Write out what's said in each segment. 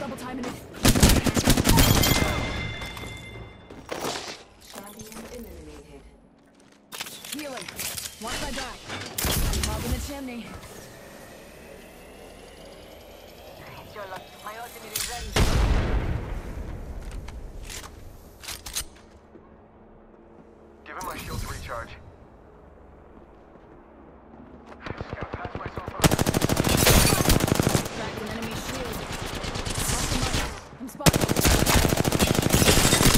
Double timing it. Eliminated. Healing. Watch my back. Hog in the chimney. Your luck. My ultimate is ready. Give him my shield to recharge. Just gotta patch myself up. Cracked an enemy shield. Off the mark. I'm spotted.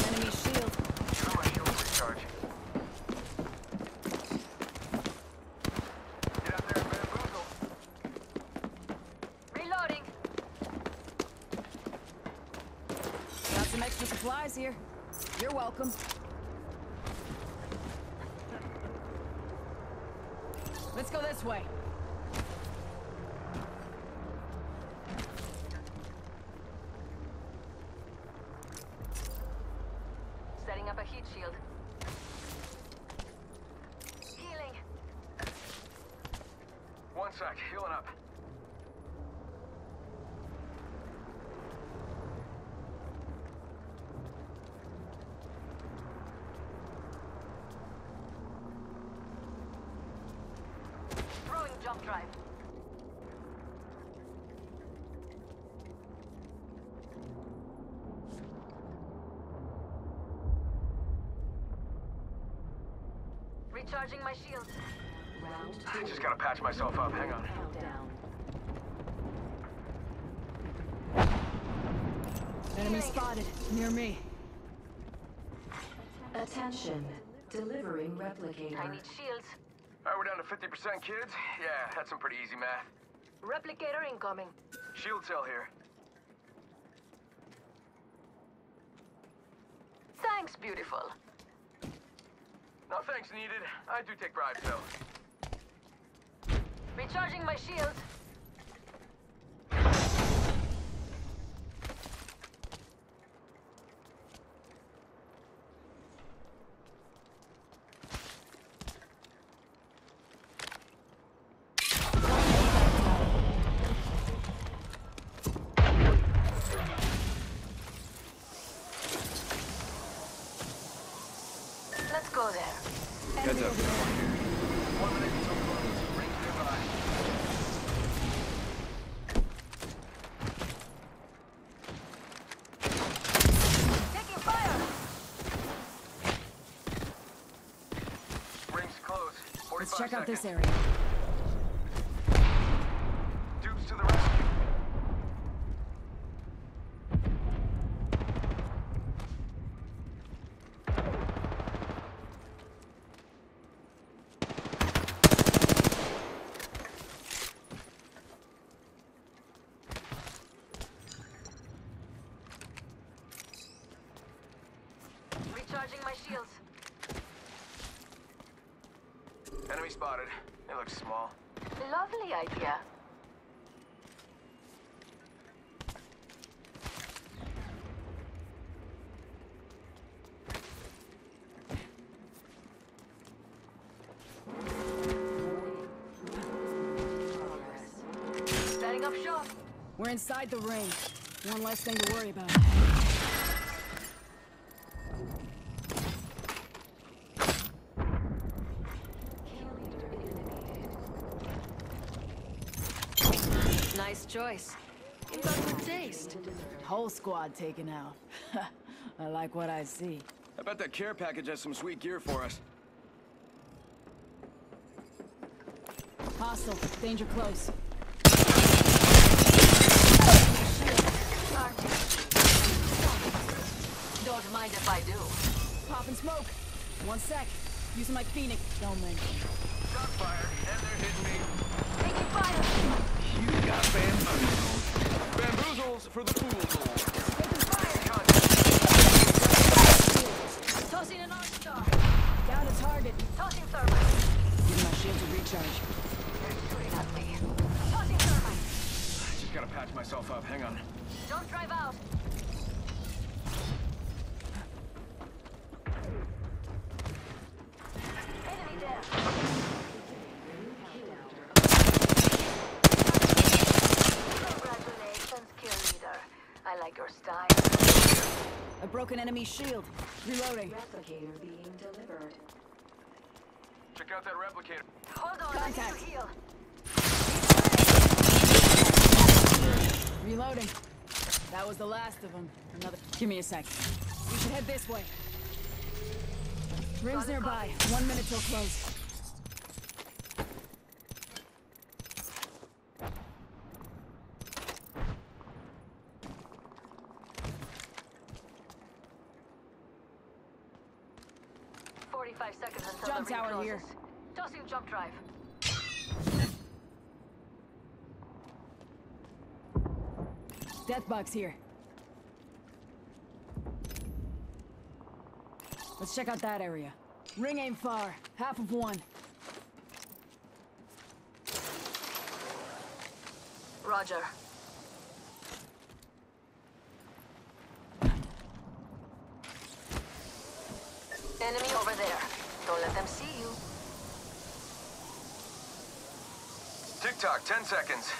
Enemy shield. Give him my shield to recharge. Get out there and bamboozle. Reloading. Got some extra supplies here. You're welcome. Let's go this way. Setting up a heat shield. Healing. One sec, healing up. Throwing jump drive. Recharging my shields. Round I just gotta patch myself up. Hang on. Enemy spotted. Near me. Attention. Delivering replicator. I need shields. Alright, we're down to 50% kids. Yeah, that's some pretty easy math. Replicator incoming. Shield cell here. Thanks, beautiful. No thanks needed. I do take bribes though. Recharging my shields. Let's go there. Heads up. One minute until close. Rings nearby. Taking fire! Rings close. 45 Let's check out this area. Dupes to the rescue. Recharging my shields. Enemy spotted. It looks small. Lovely idea. Setting up shop. We're inside the ring. One less thing to worry about. Nice choice. You got good taste. Whole squad taken out. I like what I see. I bet that care package has some sweet gear for us. Hostile. Danger close. Don't mind if I do. Popping smoke. One sec. Using my Phoenix. Don't mention. Shot fire, and they're hitting me. Taking fire. You got bamboozled. Bamboozles for the fools. Tossing an arc star. Down to target. Tossing thermite. Give my shield to recharge. Me. Tossing thermite. Just gotta patch myself up. Hang on. Don't drive out. Enemy there. Congratulations, kill leader. I like your style. A broken enemy shield. Reloading. Replicator being delivered. Check out that replicator. Hold on, I need Contact. to heal. Reloading. That was the last of them. Another. Give me a sec. We should head this way. Rings nearby. One minute till close. Jump tower here. Tossing jump drive. Death box here. Let's check out that area. Ring aim far. Half of one. Roger. Enemy over there. Don't let them see you. Tick tock, 10 seconds.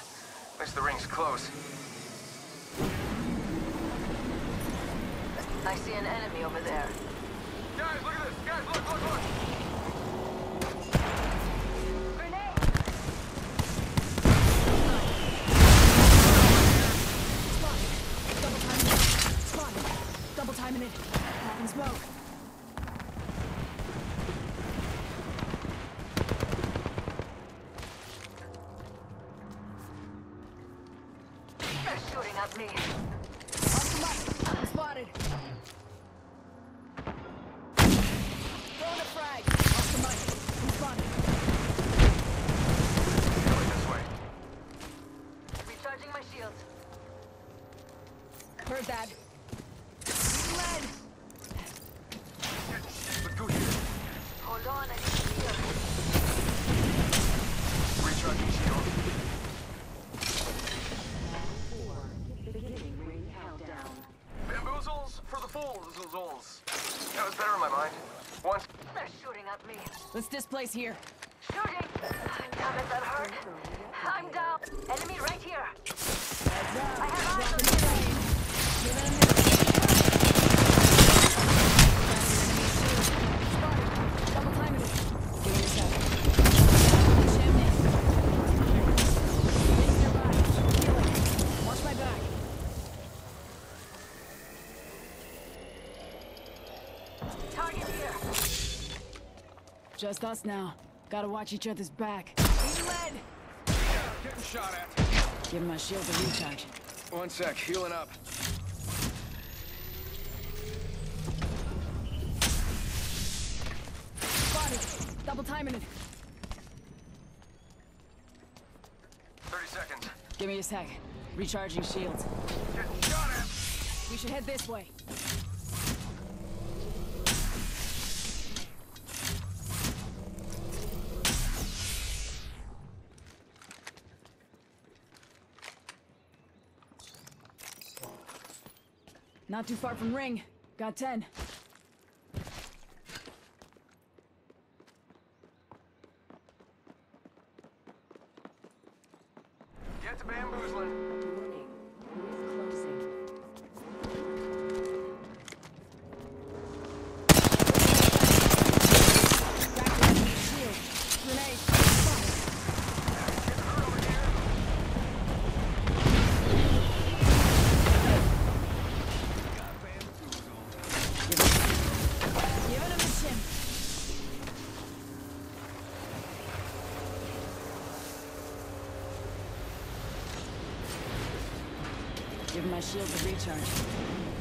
At least the ring's close. I see an enemy over there. Guys, look at this! Guys, look, look, look! They're shooting at me. I'm spotted. Spotted. Coming this way. Recharging my shields. Heard that. Let's displace here. Shooting! It, that hurt. I'm down. Enemy right here. I have eyes on. Target here. Just us now. Gotta watch each other's back. Need lead. Getting shot at. Give my shield a recharge. One sec, healing up. Spotted. Double timing it. 30 seconds. Give me a sec. Recharging shields. Getting shot at. We should head this way. Not too far from ring. Got 10. Give my shield a recharge.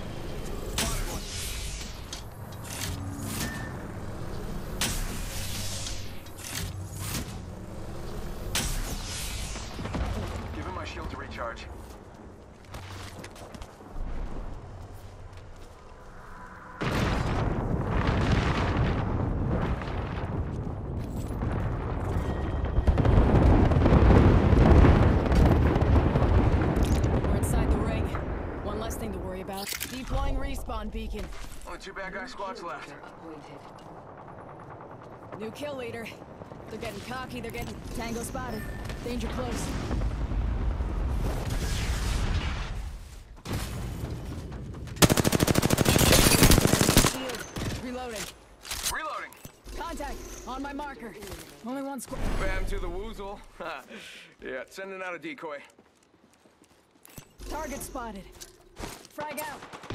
beacon. Only two bad guy squads left. New kill leader. They're getting cocky, they're getting... Tango spotted. Danger close. Reloading. Reloading. Contact. On my marker. Only one squad. Bam to the woozle. yeah, sending out a decoy. Target spotted. Frag out.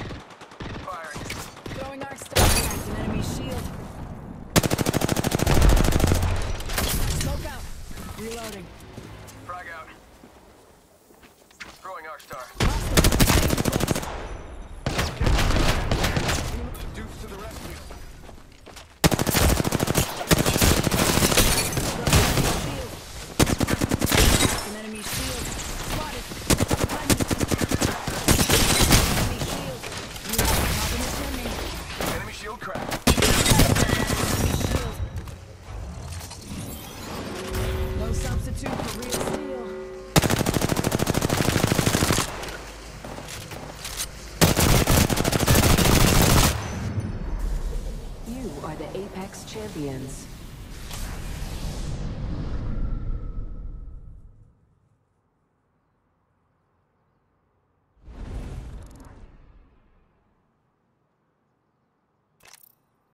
Throwing arc star at an enemy shield. Smoke out. Reloading. Corinthians